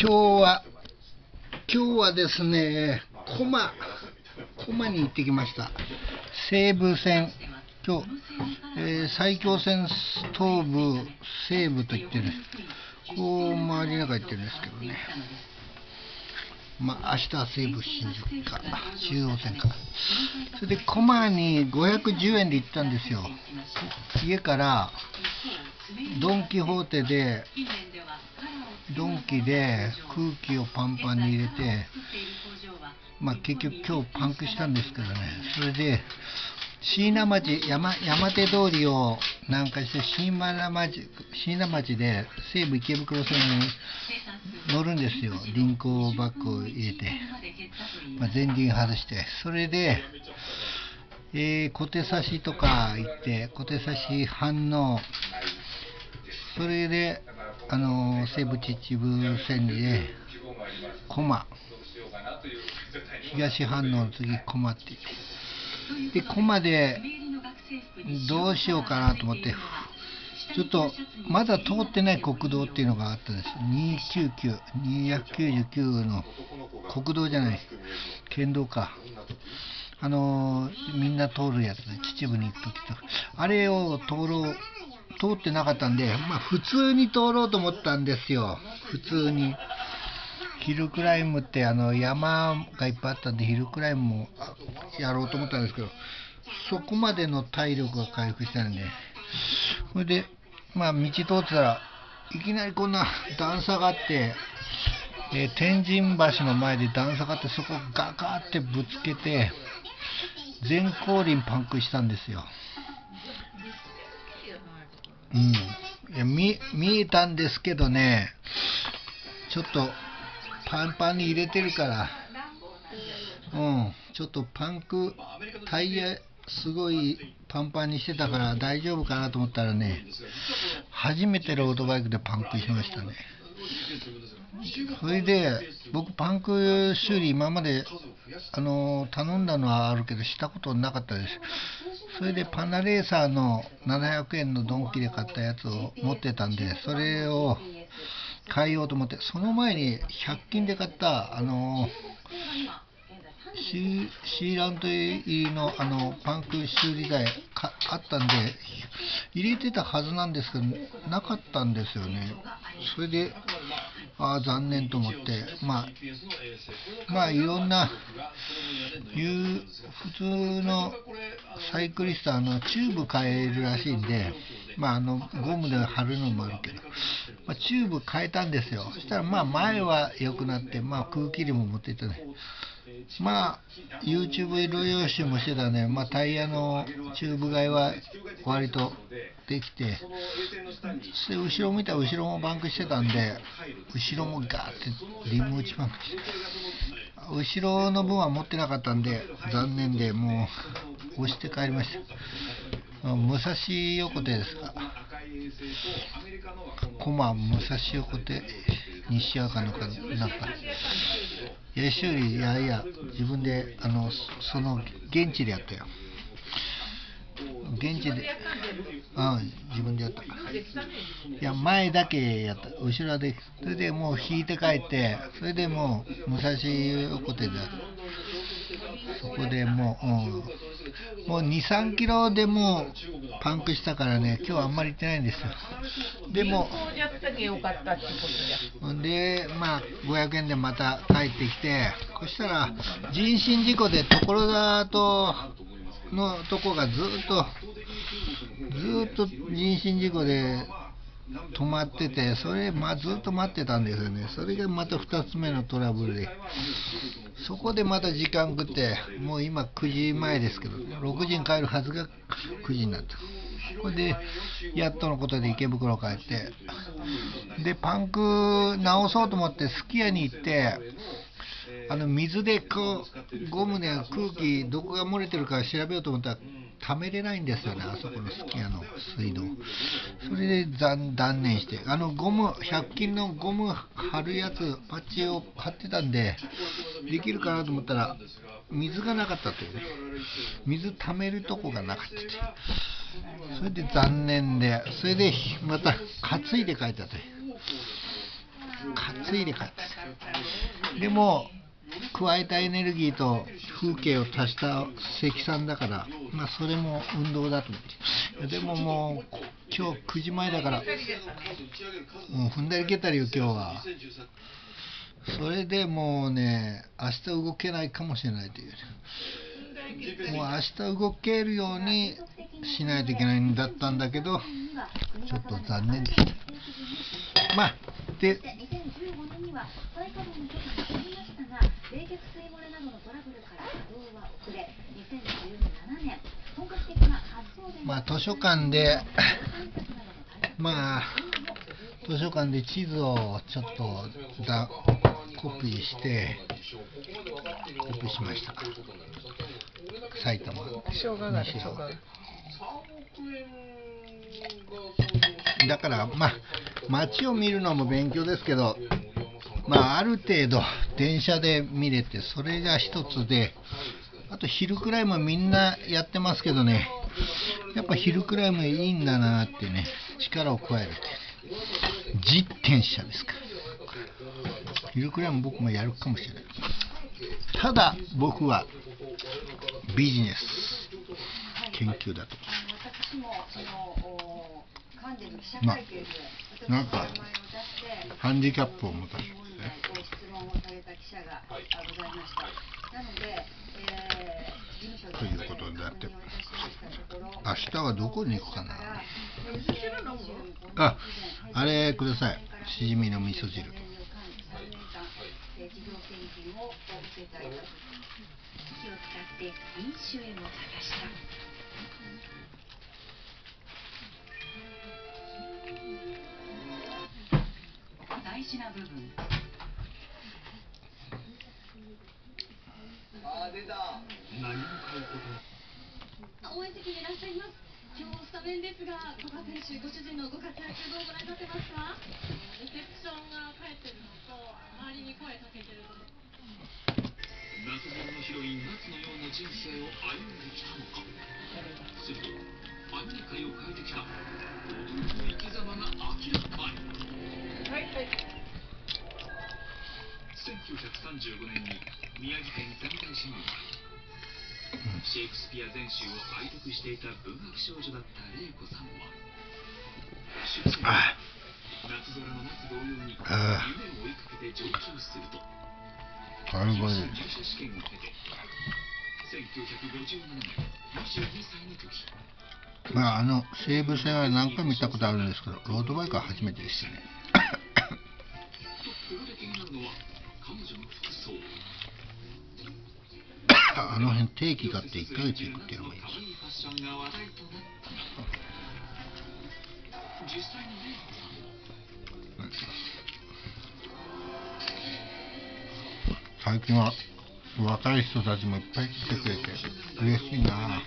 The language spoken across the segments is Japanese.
今日は、今日はですね、駒、駒に行ってきました。西武線、今日、えー、埼京線東部、西部と言ってる、こう回りながら行ってるんですけどね。まあ、明日は西武新宿か、中央線か。それで、駒に510円で行ったんですよ。家から、ドン・キホーテで、ドンキで空気をパンパンに入れて、まあ、結局今日パンクしたんですけどね、それで、椎名町山山手通りを南下して椎名町椎名町で西武池袋線に乗るんですよ。輪行バッグを入れて、まあ、前輪外して。それで、えー、小手差しとか行って小手差し反応。それであの西武秩父線で駒東反応の次駒って言ってで駒でどうしようかなと思ってちょっとまだ通ってない国道っていうのがあったんです299、299の国道じゃない、県道か。あの、みんな通るやつで、秩父に行くときと。あれを通ろう通ってなかったんで、まあ、普通に通ろうと思ったんですよ。普通に。ヒルクライムってあの山がいっぱいあったんで、ヒルクライムもやろうと思ったんですけど、そこまでの体力が回復したんで、それで、まあ、道通ってたら、いきなりこんな段差があって、え、天神橋の前で段差があって、そこガガーってぶつけて、全後輪パンクしたんですよ。うん。見、見えたんですけどね、ちょっとパンパンに入れてるから、うん、ちょっとパンク、タイヤすごいパンパンにしてたから大丈夫かなと思ったらね、初めてロードバイクでパンクしましたね。それで、僕、パンク修理、今まであの頼んだのはあるけど、したことなかったです。それでパナレーサーの700円のドンキで買ったやつを持ってたんで、それを変えようと思って、その前に100均で買った、あのシーラント入りのあのパンク修理剤かあったんで、入れてたはずなんですけど、なかったんですよね。それで、ああ、残念と思って、まあ、まあ、いろんな、いう普通のサイクリストあのチューブ変えるらしいんで、まあ、あのゴムで貼るのもあるけど、まあ、チューブ変えたんですよ。そしたら、まあ、前は良くなって、まあ、空気入れも持っていったね。まあ、YouTube いろいろもしてたね、まあ、タイヤのチューブ替えは割とできて、で後ろ見たら後ろもバンクしてたんで、後ろもガーってリム打ちバンクして、後ろの分は持ってなかったんで、残念で、もう押して帰りました。武蔵横手ですか。駒武蔵横手西赤のかなんか。いや、修理、いやいや、自分で、あの、その、現地でやったよ。現地で、うん、自分でやった。いや、前だけやった。後ろで、それでもう引いて帰って、それでもう、武蔵横手で、そこでもう、うん、もう2、3キロでもパンクしたからね、今日あんまり行ってないんですよ。でも、で、まあ、500円でまた帰ってきて、そしたら、人身事故で所沢と、のとこがずっと、ずっと人身事故で止まってて、それ、ま、ずっと待ってたんですよね。それがまた2つ目のトラブルで。そこでまた時間食って、もう今9時前ですけど、6時に帰るはずが9時になった。これで、やっとのことで池袋帰って、で、パンク直そうと思ってすき家に行って、あの水でこうゴムで空気どこが漏れてるか調べようと思ったら溜めれないんですよねあそこのすき家の水道。それで断念してあのゴム100均のゴム貼るやつパッチを貼ってたんでできるかなと思ったら水がなかったというね。水溜めるとこがなかったという。それで残念でそれでまた担いで帰ったという。担いで帰ってきたでも加えたエネルギーと風景を足した積算だからまあそれも運動だと思ってでももう今日9時前だからもう踏んだり蹴ったりよ今日は。それでもうね明日動けないかもしれないという。もう明日動けるようにしないといけないんだったんだけどちょっと残念でした。まあで2015年には再稼働の許可が下りましたが冷却水漏れなどのトラブルから稼働は遅れ2017年本格的な発送電まあ図書館で まあ図書館で地図をちょっとだコピーしてコピーしました。埼玉。しょうががあるしょうががだからまあ街を見るのも勉強ですけどまあある程度電車で見れてそれが一つであと昼くらいもみんなやってますけどねやっぱ昼くらいもいいんだなってね力を加えるって実転車ですか。昼くらいも僕もやるかもしれない。ただ僕はビジネス研究だと。ま会見で私なんかハンディキャップを持たせて質問をされた記者がございました。ということであって明日はどこに行くかなああれくださいしじみの味噌汁とを使って飲酒へも果たした大事な部分。応援席にいらっしゃいます。今日スタメンですが、古賀選手、ご主人のご活躍どうご覧になってますか？レセプションが返ってるのと周りに声かけてるの夏物のヒロイン夏のような人生を歩んできたのか。するとアニメ界を変えてきた。驚きの生き様が明らかに1935年に宮城県仙台市に生まれシェイクスピア全集を愛読していた文学少女だった玲子さんは出世夏空の夏同様に夢を追いかけて上京すると入社試験を経て1957年22歳の時まああの西武線は何回も行ったことあるんですけどロー。ドバイクは初めてでしたねあの辺定期買って1ヶ月行くっていうのもいいです最近は若い人たちもいっぱい来てくれて嬉しいな。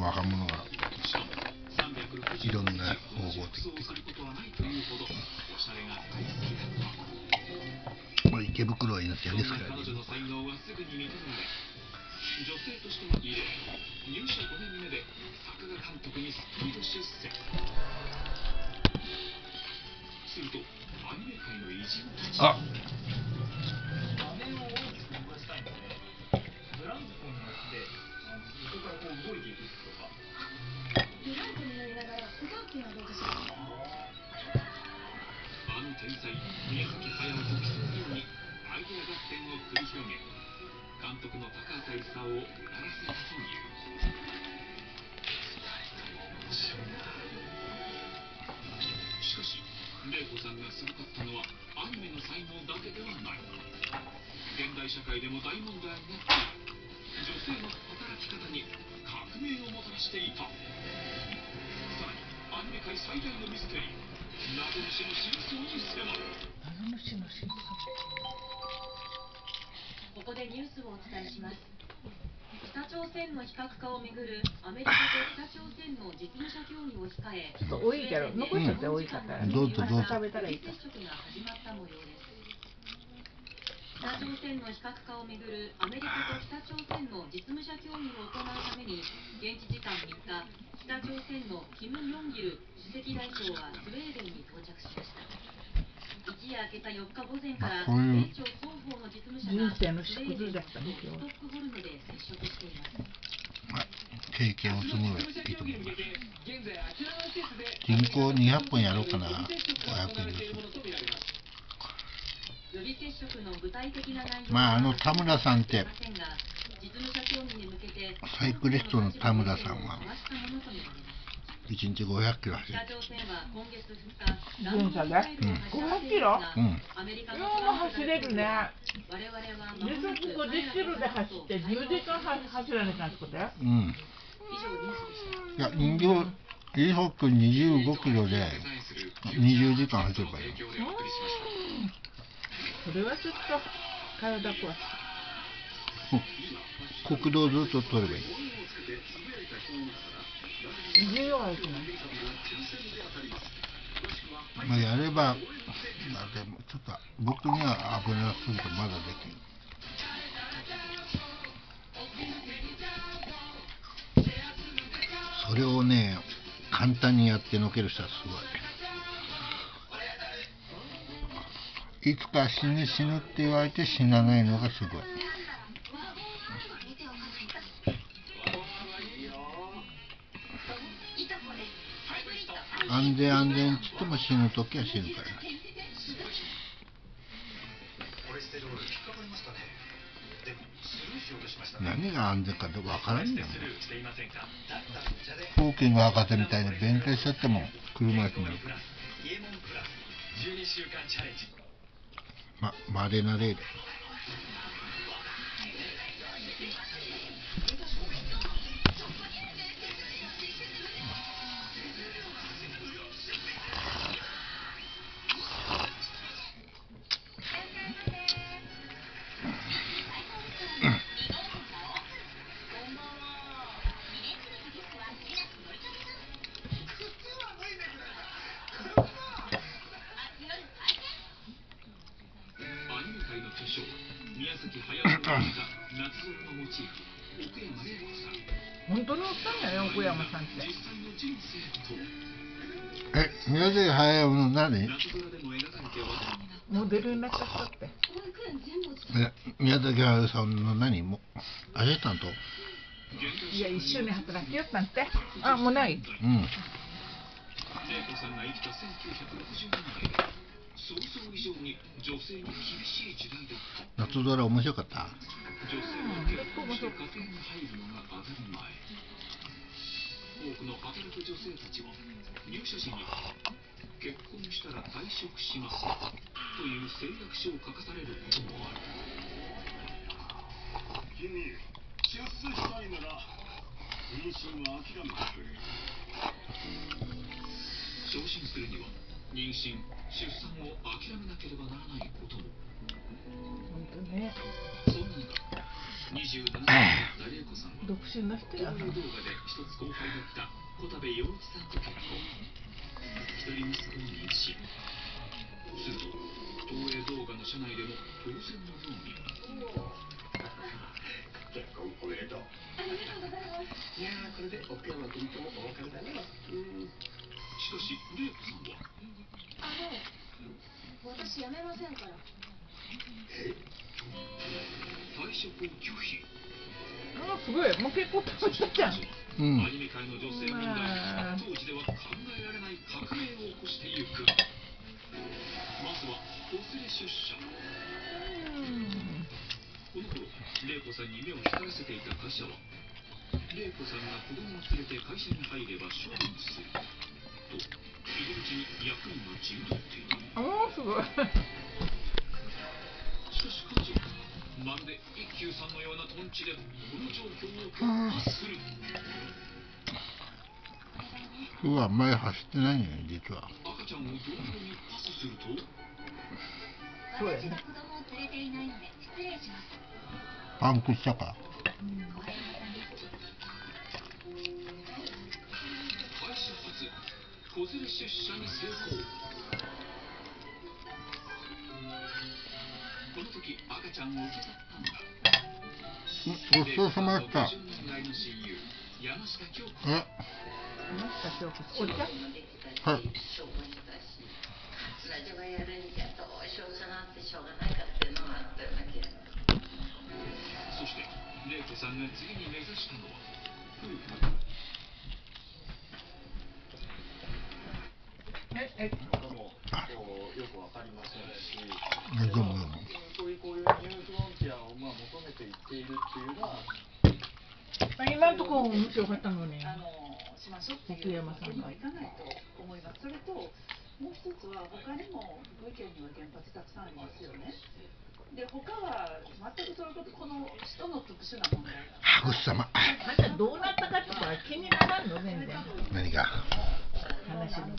若者がいろんな方法で来てくれてこれ池袋は命屋ですからね彼女の才能はすぐに認められ女性としての異例入社5年目で作画監督にスピード出世するとアニメ界の偉人たちあでも大問題にな女性の働き方に革命をもたらしていた。さらにアニメ界最大のミステリー謎虫の真相に迫る。あの虫の真相ここでニュースをお伝えします。北朝鮮の非核化をめぐるアメリカと北朝鮮の実務者協議を控えちょっと多いけど残しとって多いかったら。ねどうぞどうぞ。接触が始まった模様です北朝鮮の非核化をめぐるアメリカと北朝鮮の実務者協議を行うために現地時間3日北朝鮮のキム・ヨンギル首席代表はスウェーデンに到着しました。明けた4日午前から米朝双方の実務者が人生の縮図だったねストックホルムで接触しています。はい。経験を積むのがいいと思います。人口200本やろうかな。500円ずつまああの田村さんってサイクリストの田村さんは飛ばしたものとみられます1日500キロ走る北朝鮮は今月2日自転車で500キロ？うんアメリカよう走れるね我々は時速50キロで走って10時間は走らなきゃってこうん。いや人形時速25キロで20時間走ればいいそれはちょっと体壊す国道ずっと取ればいい重要はいけない。まあやればまあでもちょっと僕には危なすぎてまだできん。それをね簡単にやってのける人はすごい。いつか死ぬ死ぬって言われて死なないのがすごい。安全安全っつっても死ぬ時は死ぬから。何が安全かわからんよスルーしていませんホーキング博士みたいに勉強しちゃっても車椅子になる。プ ラま稀な例で。本当におったんやね奥山さんって。え宮崎駿の何？モデルになった人って保育園全部落ちて。え宮崎駿さんの何？もアシスタントいや一緒に働きよったんって。あもうない。うん。玲子さんが生きた1960年代想像以上に女性に厳しい時代だった。夏空面白かった女性は結婚して家庭に入るのが当たり前多くの働く女性たちは入社時に結婚したら退職します。という誓約書を書かされることもある君出世したいなら妊娠は諦めてくれ。昇進するには妊娠出産を諦めなければならないことも。本当ね。そんな中27歳だった玲子さんは独身の人やな動画で一つ後輩だった小田部陽一さんと結婚。一人息子を妊娠。すると東映動画の社内でも当然のように。結婚おめでとうありがとうございますいやーこれで奥山君ともお別れだね。うんしかし玲子さんは？あの私辞めませんから。え？退職を拒否。あすごい。もう結構食べたじゃん。うん。アニメ界の女性問題まあ当時では考えられない革命を起こしていく。まずは子連れ出社。うんこの頃玲子さんに目を光らせていた会社は玲子さんが子供を連れて会社に入れば処分すると入り口に役員が陣取っていたあもうすごい。しかし彼女はまるで一休さんのようなトンチでこの状況を突破する今日は前走ってないね実は。赤ちゃんを同僚にパスするとそうやね。私は子供を連れていないので失礼しますパンクしたか。小山さん子連れ出社に成功この時赤ちゃんを受け取ったのがごちそうさまでした。山下京子え山下京子お茶はい勝浦女がやるんじゃどうしてしょうがないかっていうのがあったような気がそして玲子さんが次に目指した。のはこともこうよくわかりませんし、どうもどうもそういうこういうニューフロンティアをまあ求めていっているっていうのは。今のところ面白かったのにあのしましょうって奥いう山さんがいかないと。思います。それともう一つは他にも福井県には原発たくさんありますよね。で他は全くそれこそこの人の特殊な問題がハグ様あんたどうなったかってことは気にならんの全然。何が？話の